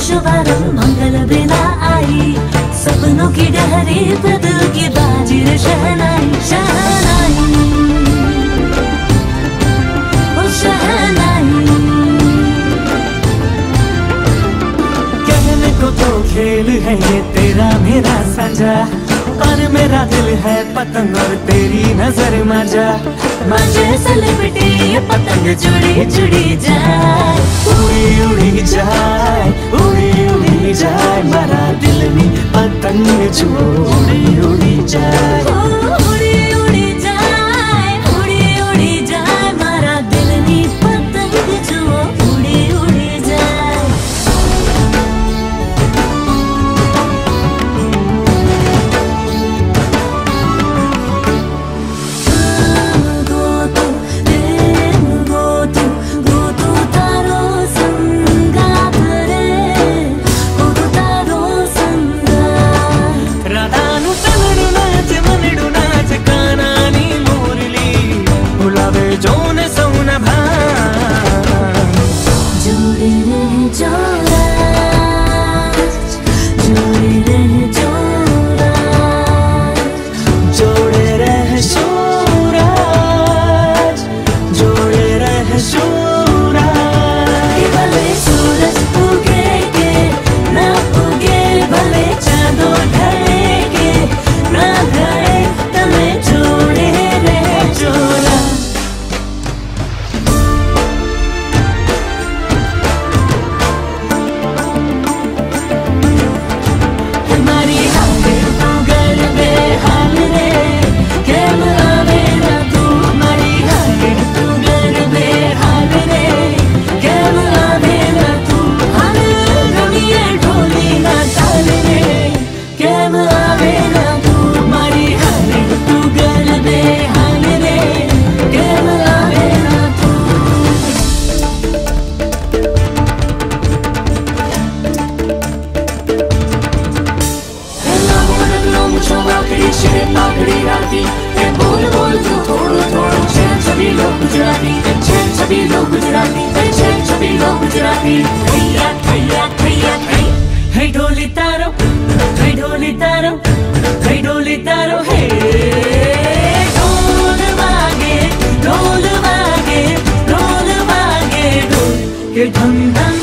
खुशवरम मंगल बिना आई। सपनों की डहरी पे दिल की शहनाई शहनाई। ओ शहनाई। कहने को तो खेल है ये तेरा मेरा साझा, पर मेरा दिल है पतंग और तेरी नज़र मज़ा मज़े से लिपटी जुड़ी जुड़ी जाए। उड़ी उड़ी जाए उड़ी उड़ी जाए। मरा दिल में पतंग जुड़ी उड़ी जाए। गुजराती कच्छे सभी लोग गुजराती कच्छे सभी लोग गुजराती खैया खैया खैया हे ढोली तारो हे ढोली तारो हे ढोली तारो हे ढोल बागे ढोल बागे ढोल बागे ढोल के धम धम